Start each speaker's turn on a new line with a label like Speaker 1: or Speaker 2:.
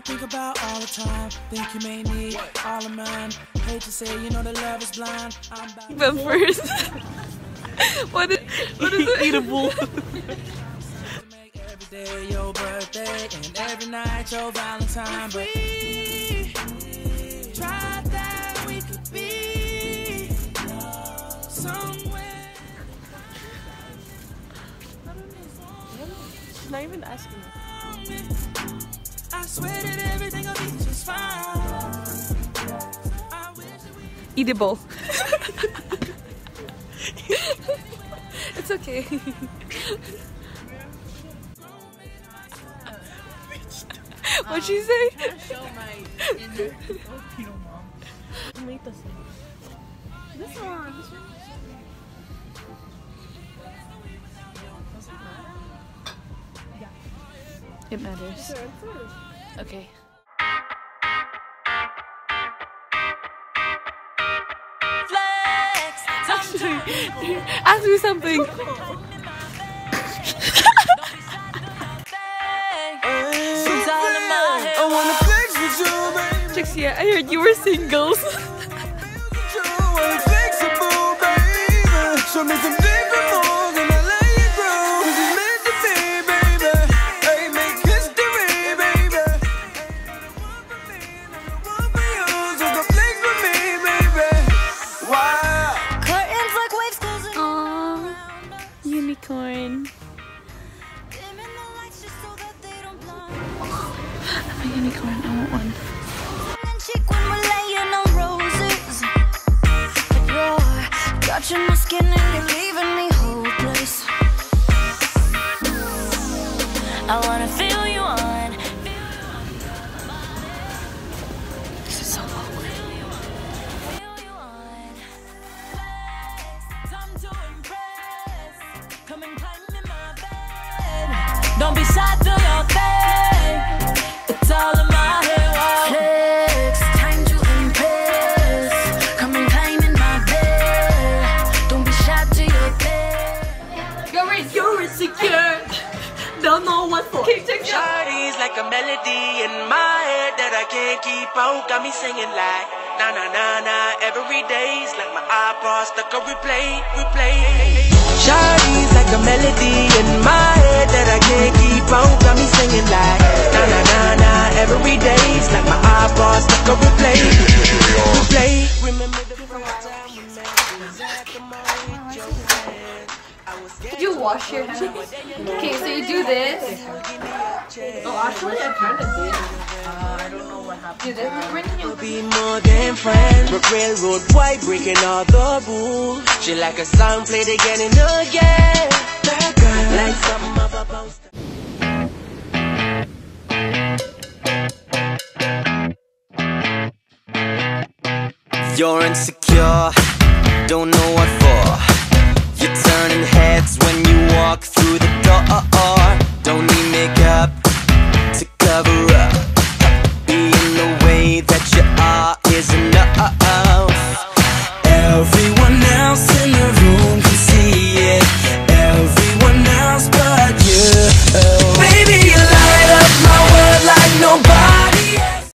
Speaker 1: time. Think you may need all of mine. Hate to say, you know the love is blind. I'm back.
Speaker 2: But first, what is, what is it?
Speaker 3: Eatable.
Speaker 1: Make every day your birthday and every night your Valentine. But we tried that we could be somewhere.
Speaker 3: She's not even asking me.
Speaker 1: I swear that everything will be just fine. I wish that we
Speaker 2: Eatable. it's okay. What'd she say?
Speaker 3: Show my inner Filipino mom. Make the same. This one. This one. It
Speaker 2: matters.
Speaker 3: Sure, first.
Speaker 2: Okay. Ask me something.
Speaker 1: I wanna flex with you, baby.
Speaker 2: Trixie, I heard you were singles.
Speaker 4: We're laying on roses. But touching my skin and you're leaving me hopeless. I wanna feel you on.
Speaker 2: This is so awkward.
Speaker 4: Feel you on. Don't
Speaker 2: know what for. Keep taking
Speaker 5: Shawty's like a melody in my head that I can't keep out. Got me singing like na na na na. Every day's like my iPod stuck on replay, replay. Shawty's like a melody in my head that I can't keep out. Got me singing like na na na na. Every day's like my iPod stuck on replay, replay. Remember the first time we met? It was at the mall with your friend. I was scared.
Speaker 2: you wash your hands? Okay, so you do this.
Speaker 3: Oh, actually, I kind of did. Uh, I don't know what happened.
Speaker 2: Do this. When you
Speaker 5: We'll be more than friends. But railroad white breaking all the rules. She like a song played again and again. That girl like something of a poster.
Speaker 6: You're insecure, don't know what